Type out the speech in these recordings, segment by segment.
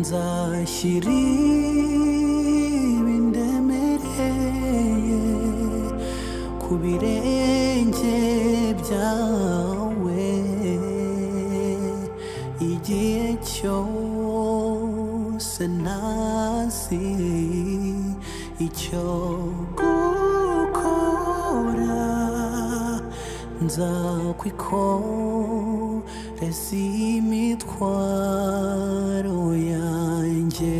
nzashyira ibindemereye ku birenge byawe. Igihe cyose ntazi icyo gukora nzakwikoreza imitwaro yanjye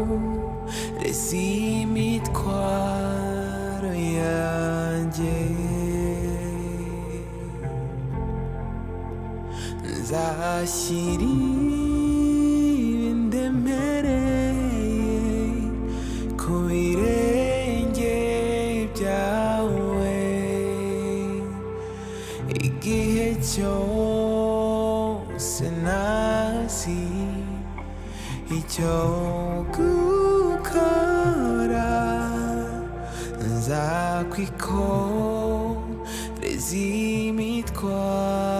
nzakwikoreza imitwaro yanjye nzashyira ntazi icyo gukora nzakwikoreza imitwaro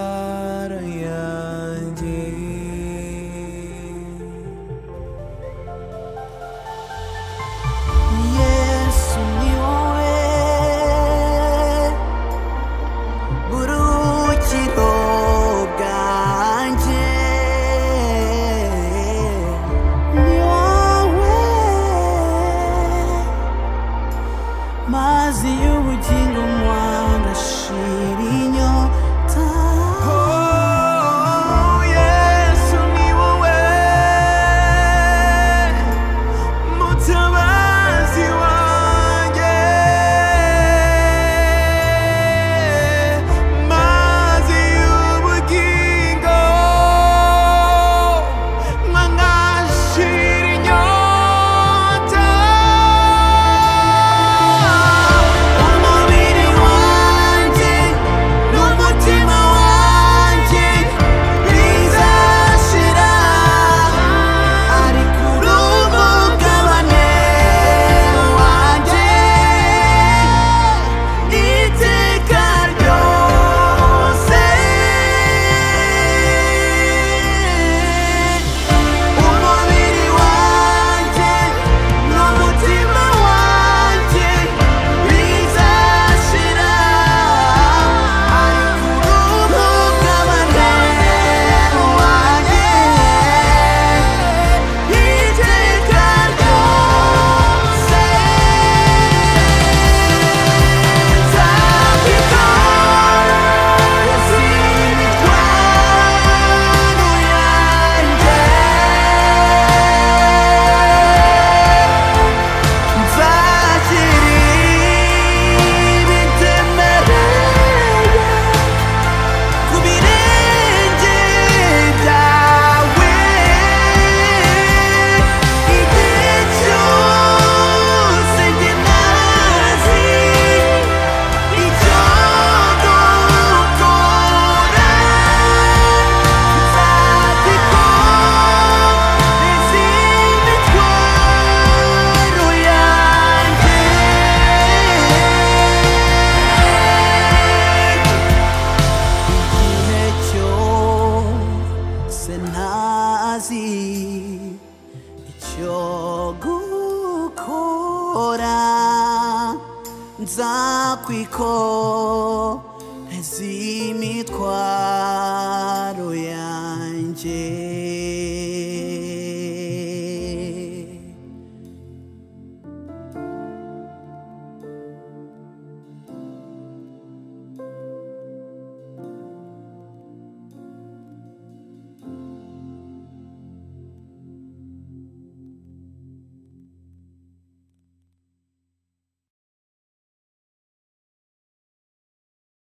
不会。icyo gukora nzakwiko imitwaro yanjye